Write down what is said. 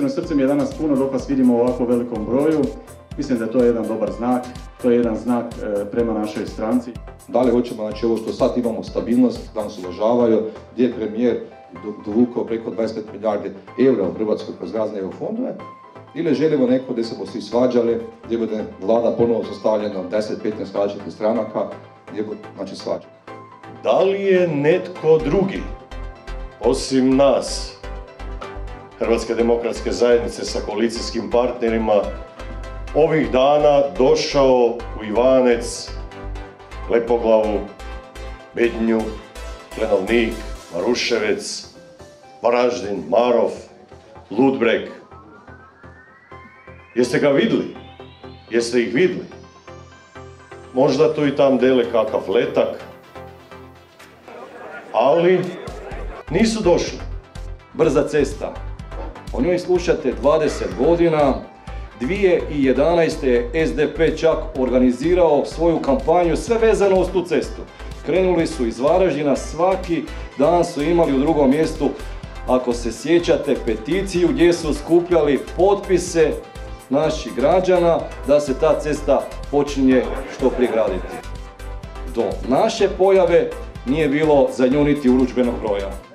iskreno srce mi je danas puno dok vas vidimo u ovako velikom broju. Mislim da je to jedan dobar znak, to je jedan znak e, prema našoj stranci. Da li hoćemo, znači ovo što sad imamo stabilnost, da nas uvažavaju, gdje je premijer dovukao preko 25 milijardi eura u Hrvatskoj kroz razne EU fondove, ili želimo neko gdje se bo svi svađali, gdje bude vlada ponovo sastavljena od 10-15 različitih stranaka, gdje bude, znači svađa. Da li je netko drugi, osim nas, Hrvatske demokratske zajednice sa koalicijskim partnerima, ovih dana došao u Ivanec, Lepoglavu, Bednju, Klenovnik, Maruševec, Varaždin, Marov, Ludbreg. Jeste ga vidli? Jeste ih vidli? Možda tu i tam dele kakav letak, ali nisu došli. brza cesta. O njoj slušate 20 godina. 2011. je SDP čak organizirao svoju kampanju sve vezano uz tu cestu. Krenuli su iz Varaždina, svaki dan su imali u drugom mjestu, ako se sjećate, peticiju gdje su skupljali potpise naših građana da se ta cesta počinje što prije graditi. Do naše pojave nije bilo za nju niti urudžbenog broja.